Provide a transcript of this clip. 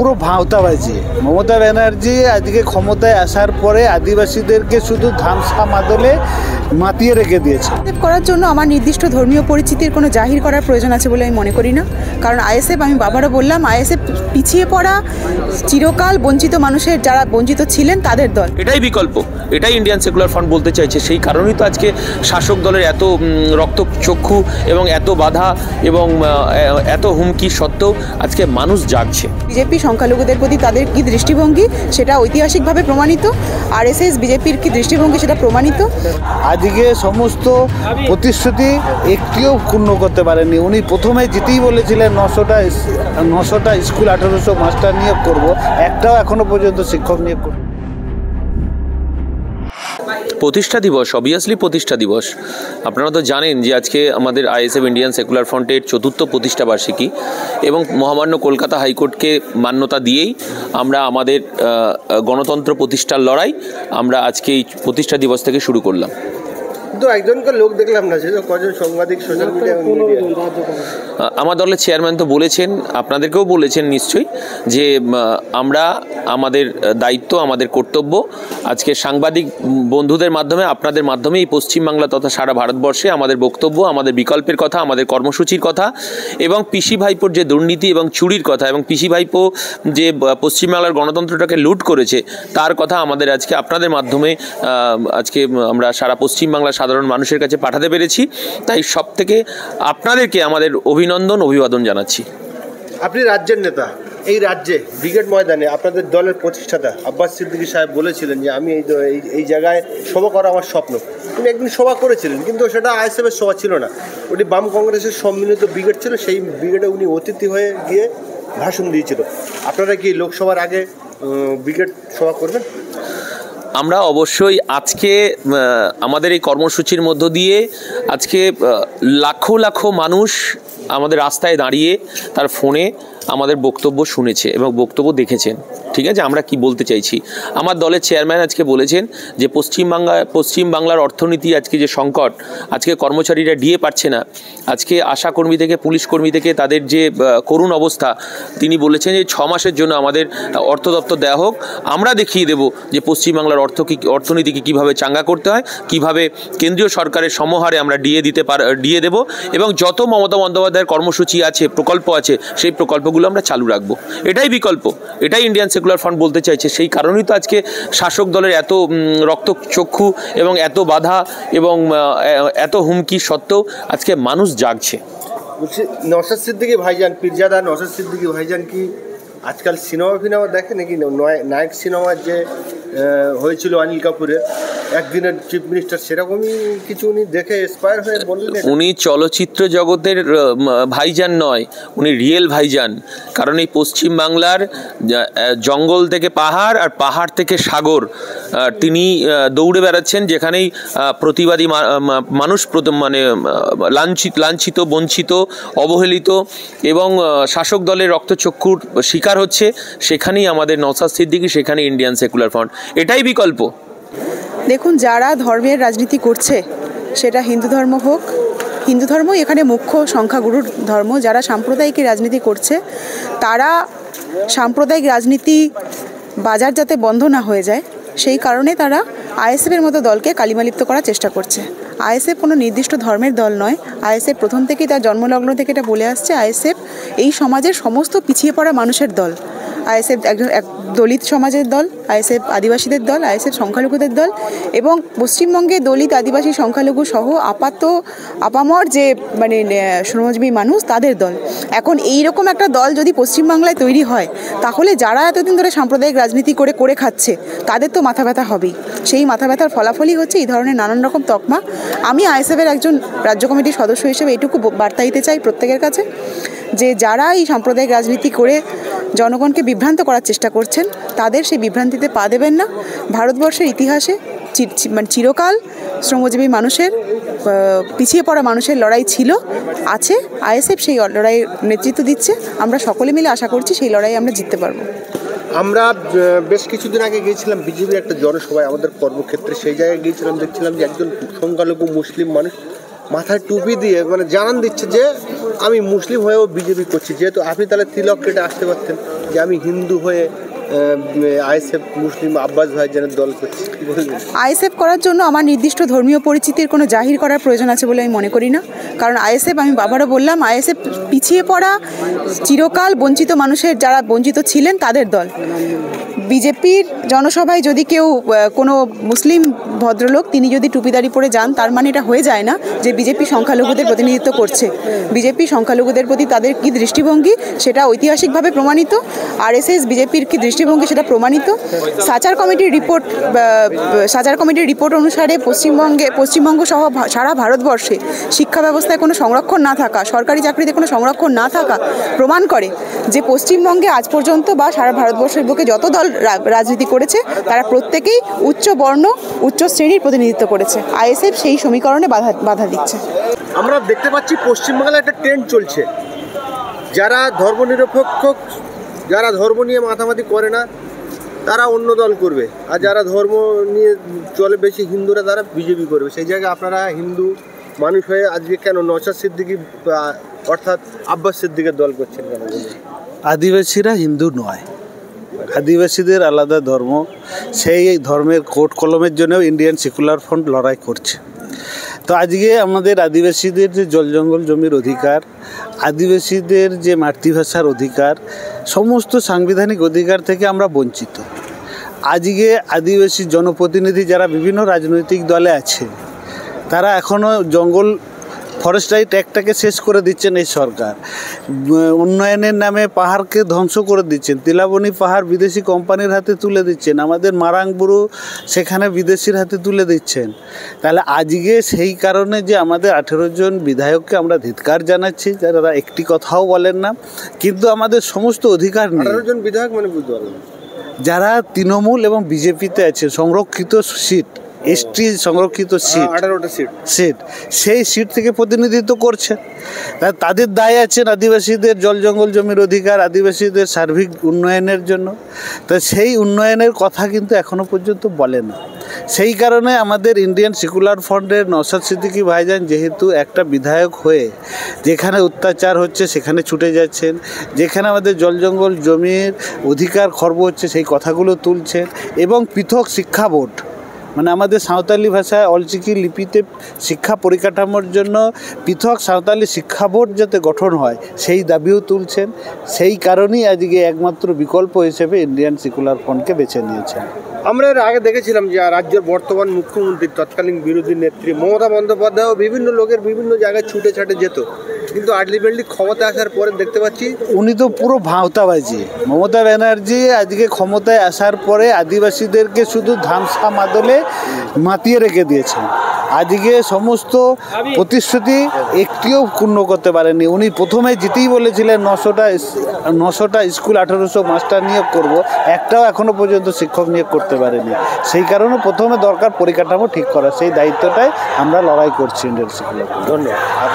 পুরো ভাঁওতাবাজি। মমতা ব্যানার্জি আজকে ক্ষমতায় আসার পরে আদিবাসীদেরকে শুধু ধামসা মাদলে মাতিয়ে রেখে দিয়েছে। করার জন্য আমার নির্দিষ্ট ধর্মীয় পরিচিতির কোনো জাহির করার প্রয়োজন আছে বলে আমি মনে করি না। কারণ আইএসএফ আমি বাবারও বললাম আইএসএফ পিছিয়ে পড়া চিরকাল বঞ্চিত মানুষের যারা বঞ্চিত ছিলেন তাদের দল। এটাই বিকল্প। এটাই ইন্ডিয়ান সেকুলার ফ্রন্ট বলতে চাইছে। সেই কারণেই তো আজকে শাসক দলের এত রক্তচক্ষু এবং এত বাধা এবং এত হুমকি সত্ত্বেও আজকে মানুষ জাগছে। বিজেপি সংখ্যালঘুদের প্রতি তাদের কি দৃষ্টিভঙ্গি? সেটা ঐতিহাসিকভাবে প্রমাণিত। আরএসএস বিজেপির কি দৃষ্টিভঙ্গি সেটা প্রমাণিত? আজকে সমস্ত প্রতিশ্রুতি একটিও পূর্ণ করতে পারেননি উনি প্রথমে যেতেই বলেছিলেন, নশোটা নশোটা স্কুল আঠারোশো মাস্টার নিয়োগ করব, একটাও এখনও পর্যন্ত শিক্ষক নিয়োগ করব প্রতিষ্ঠা দিবস অবভিয়াসলি প্রতিষ্ঠা দিবস। আপনারা তো জানেন যে আজকে আমাদের আইএসএফ ইন্ডিয়ান সেকুলার ফ্রন্টের চতুর্থ প্রতিষ্ঠা বার্ষিকী এবং মহামান্য কলকাতা হাইকোর্টকে মান্যতা দিয়েই আমরা আমাদের গণতন্ত্র প্রতিষ্ঠার লড়াই আমরা আজকে এই প্রতিষ্ঠা দিবস থেকে শুরু করলাম। কিন্তু একজনকে লোক দেখলাম না সেটা কজন সাংবাদিক সোশ্যাল মিডিয়া আমার দলের চেয়ারম্যান তো বলেছেন আপনাদেরকেও বলেছেন নিশ্চয়ই যে আমরা আমাদের দায়িত্ব আমাদের কর্তব্য আজকে সাংবাদিক বন্ধুদের মাধ্যমে আপনাদের মাধ্যমে এই পশ্চিমবাংলা তথা সারা ভারতবর্ষে আমাদের বক্তব্য আমাদের বিকল্পের কথা আমাদের কর্মসূচির কথা এবং পিসি ভাইপোর যে দুর্নীতি এবং চুরির কথা এবং পিসি ভাইপো যে পশ্চিমবাংলার গণতন্ত্রটাকে লুট করেছে তার কথা আমাদের আজকে আপনাদের মাধ্যমে আজকে আমরা সারা পশ্চিমবাংলার সাধারণ মানুষের কাছে পাঠাতে পেরেছি। তাই সব থেকে আপনাদেরকে আমাদের অভিনন্দন, অভিবাদন জানাচ্ছি। আপনি রাজ্যের নেতা, এই রাজ্যে, ব্রিগেড ময়দানে আপনাদের দলের প্রতিষ্ঠাতা আব্বাস সিদ্দিকী সাহেব বলেছিলেন যে, আমি এই এই- জায়গায় সভা করা আমার স্বপ্ন। উনি একদিন সভা করেছিলেন, কিন্তু সেটা আইএসএফের সভা ছিল না। ওটি বাম কংগ্রেসের সম্মিলিত ব্রিগেড ছিল, সেই ব্রিগেডে উনি অতিথি হয়ে গিয়ে ভাষণ দিয়েছিল। আপনারা কি লোকসভার আগে ব্রিগেড সভা করবেন? আমরা অবশ্যই আজকে আমাদের এই কর্মসূচির মধ্য দিয়ে আজকে লাখো লাখো মানুষ আমাদের রাস্তায় দাঁড়িয়ে তার ফোনে আমাদের বক্তব্য শুনেছে এবং বক্তব্য দেখেছেন। ঠিক আছে? আমরা কি বলতে চাইছি? আমার দলের চেয়ারম্যান আজকে বলেছেন যে পশ্চিমবাংলা, পশ্চিমবাংলার অর্থনীতি আজকে যে সংকট, আজকে কর্মচারীরা ডিএ পাচ্ছে না। আজকে আশা কর্মী থেকে পুলিশ কর্মী থেকে তাদের যে করুণ অবস্থা, তিনি বলেছেন যে ছ মাসের জন্য আমাদের অর্থ দপ্তর দেওয়া হোক। আমরা দেখিয়ে দেব যে পশ্চিমবাংলার অর্থ কি, অর্থনীতিকে কীভাবে চাঙ্গা করতে হয়, কীভাবে কেন্দ্রীয় সরকারের সমহারে আমরা ডিএ দিতে পার, ডিএ দেব এবং যত মমতা বন্দ্যোপাধ্যায়ের কর্মসূচি আছে, প্রকল্প আছে, সেই প্রকল্পগুলো আমরা চালু রাখব। এটাই বিকল্প। এটাই ইন্ডিয়ান সেকুলার ফ্রন্ট বলতে চাইছে, সেই কারণেই তো আজকে শাসক দলের এত রক্ত চক্ষু এবং এত বাধা এবং এত হুমকি সত্ত্বেও আজকে মানুষ জাগছে। বলছি নসাদ সিদ্দিকী ভাইজান, পিরজাদা নসাদ সিদ্দিকী ভাইজান কি আজকাল সিনেমা ফিনেমা দেখে নাকি নয়- নায়ক সিনেমার যে হয়েছিল অনিল কাপুরে একদিনের চিফ মিনিস্টার সেরকমই কিছু উনি দেখে হয়ে বললেন উনি চলচ্চিত্র জগতের ভাইজান নয়, উনি রিয়েল ভাইজান। কারণ এই পশ্চিমবাংলার জঙ্গল থেকে পাহাড় আর পাহাড় থেকে সাগর তিনি দৌড়ে বেড়াচ্ছেন যেখানেই প্রতিবাদী মানুষ মানে লাঞ্ছিত লাঞ্ছিত, বঞ্চিত, অবহেলিত এবং শাসক দলের রক্তচক্ষুর শিকার হচ্ছে, সেখানেই আমাদের নসাদ সিদ্দিকি সেখানে ইন্ডিয়ান সেকুলার ফ্রন্ট এটাই বিকল্প। দেখুন, যারা ধর্মের রাজনীতি করছে, সেটা হিন্দু ধর্ম হোক, হিন্দু ধর্মই এখানে মুখ্য সংখ্যাগুরুর ধর্ম, যারা সাম্প্রদায়িক রাজনীতি করছে, তারা সাম্প্রদায়িক রাজনীতি বাজার যাতে বন্ধ না হয়ে যায়, সেই কারণে তারা আইএসএফের মতো দলকে কালিমালিপ্ত করার চেষ্টা করছে। আইএসএফ কোনো নির্দিষ্ট ধর্মের দল নয়। আইএসএফ প্রথম থেকেই তার জন্মলগ্ন থেকে এটা বলে আসছে, আইএসএফ এই সমাজের সমস্ত পিছিয়ে পড়া মানুষের দল। আইএসএফ একজন এক দলিত সমাজের দল, আইএসএফ আদিবাসীদের দল, আইএসএফ সংখ্যালঘুদের দল এবং পশ্চিমবঙ্গে দলিত আদিবাসী সংখ্যালঘু সহ আপাত, আপামর যে মানে শ্রমজীবী মানুষ তাদের দল। এখন এই রকম একটা দল যদি পশ্চিমবাংলায় তৈরি হয়, তাহলে যারা এতদিন ধরে সাম্প্রদায়িক রাজনীতি করে করে খাচ্ছে, তাদের তো মাথা ব্যথা হবেই। সেই মাথা ব্যথার ফলাফলই হচ্ছে এই ধরনের নানান রকম তকমা। আমি আইএসএফের একজন রাজ্য কমিটির সদস্য হিসেবে এটুকু বার্তা দিতে চাই প্রত্যেকের কাছে, যে যারা এই সাম্প্রদায়িক রাজনীতি করে জনগণকে বিভ্রান্ত করার চেষ্টা করছেন, তাদের সেই বিভ্রান্তিতে পা দেবেন না। ভারতবর্ষের ইতিহাসে মানে চিরকাল শ্রমজীবী মানুষের পিছিয়ে পড়া মানুষের লড়াই ছিল, আছে, আইএসএফ সেই লড়াইয়ের নেতৃত্ব দিচ্ছে। আমরা সকলে মিলে আশা করছি সেই লড়াই আমরা জিততে পারব। আমরা বেশ কিছুদিন আগে গিয়েছিলাম বিজেপির একটা জনসভায়, আমাদের কর্মক্ষেত্রে সেই জায়গায় গিয়েছিলাম, দেখছিলাম যে একজন সংখ্যালঘু মুসলিম মানুষ মাথায় টুপি দিয়ে মানে জানান দিচ্ছে যে আমি মুসলিম হয়েও বিজেপি করছি। যেহেতু আপনি তাহলে তিলক কেটে আসতে পারতেন যে আমি হিন্দু হয়ে আইএসএফ মুসলিম আব্বাস ভাইজানের দল করার জন্য আমার নির্দিষ্ট ধর্মীয় পরিচিতির কোনো জাহির করার প্রয়োজন আছে বলে আমি মনে করি না। কারণ আইএসএফ, আমি বাবারও বললাম, আইএসএফ পিছিয়ে পড়া চিরকাল বঞ্চিত মানুষের যারা বঞ্চিত ছিলেন তাদের দল। বিজেপির জনসভায় যদি কেউ কোনো মুসলিম ভদ্রলোক, তিনি যদি টুপিদারি পরে যান, তার মানে এটা হয়ে যায় না যে বিজেপি সংখ্যালঘুদের প্রতিনিধিত্ব করছে। বিজেপি সংখ্যালঘুদের প্রতি তাদের কি দৃষ্টিভঙ্গি? সেটা ঐতিহাসিকভাবে প্রমাণিত। আরএসএস, বিজেপির কি দৃষ্টিভঙ্গি সেটা প্রমাণিত। সাচার কমিটির রিপোর্ট সাচার কমিটির রিপোর্ট অনুসারে পশ্চিমবঙ্গে, পশ্চিমবঙ্গ সহ সারা ভারতবর্ষে শিক্ষা ব্যবস্থায় কোনো সংরক্ষণ না থাকা, সরকারি চাকরিতে কোনো সংরক্ষণ না থাকা প্রমাণ করে যে পশ্চিমবঙ্গে আজ পর্যন্ত বা সারা ভারতবর্ষের বুকে যত দল রাজনীতি করেছে, তারা প্রত্যেকেই উচ্চ বর্ণ, উচ্চ শ্রেণির প্রতিনিধিত্ব করেছে। আইএসএফ সেই সমীকরণে বাধা বাধা দিচ্ছে। আমরা দেখতে পাচ্ছি পশ্চিমবাংলায় একটা ট্রেন্ড চলছে। যারা ধর্মনিরপেক্ষ যারা ধর্ম নিয়ে মাথামাতি করে না, তারা অন্য দল করবে। আর যারা ধর্ম নিয়ে চলে বেশি, হিন্দুরা তারা বিজেপি করবে। সেই জায়গায় আপনারা হিন্দু মানুষ হয়ে আজকে কেন নশাদ সিদ্দিকি অর্থাৎ আব্বাস সিদ্দিকের দল করছেন কেন? আদিবাসীরা হিন্দু নয়। আদিবাসীদের আলাদা ধর্ম। সেই ধর্মের কোট কলমের জন্য ইন্ডিয়ান সেকুলার ফ্রন্ট লড়াই করছে। তো আজকে আমাদের আদিবাসীদের যে জল জঙ্গল জমির অধিকার, আদিবাসীদের যে মাতৃভাষার অধিকার, সমস্ত সাংবিধানিক অধিকার থেকে আমরা বঞ্চিত। আজকে আদিবাসী জনপ্রতিনিধি যারা বিভিন্ন রাজনৈতিক দলে আছে, তারা এখনও জঙ্গল ফরেস্ট রাইট অ্যাক্টটাকে শেষ করে দিচ্ছেন এই সরকার। উন্নয়নের নামে পাহাড়কে ধ্বংস করে দিচ্ছেন। তিলাবনী পাহাড় বিদেশি কোম্পানির হাতে তুলে দিচ্ছেন। আমাদের মারাংবুরু সেখানে বিদেশির হাতে তুলে দিচ্ছেন। তাহলে আজকে সেই কারণে যে আমাদের আঠেরো জন বিধায়ককে আমরা ধিৎকার জানাচ্ছি যারা একটি কথাও বলেন না কিন্তু আমাদের সমস্ত অধিকার নেই জন বিধায়ক মানে বুঝতে পারলাম। যারা তৃণমূল এবং বিজেপিতে আছে সংরক্ষিত সিট এসটি সংরক্ষিত সিট আঠারোটা সিট সিট সেই সিট থেকে প্রতিনিধিত্ব করছে। তাদের দায় আছেন আদিবাসীদের জল জঙ্গল জমির অধিকার আদিবাসীদের সার্বিক উন্নয়নের জন্য। তা সেই উন্নয়নের কথা কিন্তু এখনও পর্যন্ত বলে না। সেই কারণে আমাদের ইন্ডিয়ান সেকুলার ফ্রন্টের নসাদ সিদ্দিকী ভাইজান যেহেতু একটা বিধায়ক হয়ে যেখানে অত্যাচার হচ্ছে সেখানে ছুটে যাচ্ছেন যেখানে আমাদের জল জঙ্গল জমির অধিকার খর্ব হচ্ছে সেই কথাগুলো তুলছেন এবং পৃথক শিক্ষা বোর্ড মানে আমাদের সাঁওতালি ভাষায় অলচিকি লিপিতে শিক্ষা পরিকাঠামোর জন্য পৃথক সাঁওতালি শিক্ষা বোর্ড যাতে গঠন হয়, সেই দাবিও তুলছেন। সেই কারণেই আজকে একমাত্র বিকল্প হিসেবে ইন্ডিয়ান সেকুলার ফ্রন্টকে বেছে নিয়েছেন। আমরা এর আগে দেখেছিলাম যে রাজ্যের বর্তমান মুখ্যমন্ত্রী তৎকালীন বিরোধী নেত্রী মমতা বন্দ্যোপাধ্যায়ও বিভিন্ন লোকের বিভিন্ন জায়গায় ছুটে ছাটে যেত। কিন্তু আলটিমেটলি ক্ষমতা আসার পরে দেখতে পাচ্ছি উনি তো পুরো ভাঁওতাবাজি। মমতা ব্যানার্জি আজকে ক্ষমতায় আসার পরে আদিবাসীদেরকে শুধু ধামসা মাদলে মাতিয়ে রেখে দিয়েছেন। আজকে সমস্ত প্রতিশ্রুতি একটিও পূর্ণ করতে পারেননি। উনি প্রথমে যেতেই বলেছিলেন নশোটা নশোটা স্কুল আঠেরোশো মাস্টার নিয়োগ করব একটাও এখনও পর্যন্ত শিক্ষক নিয়োগ করতে পারেনি। সেই কারণে প্রথমে দরকার পরিকাঠামো ঠিক করা। সেই দায়িত্বটাই আমরা লড়াই করছি ইন্ডিয়ান সেকুলার। ধন্যবাদ।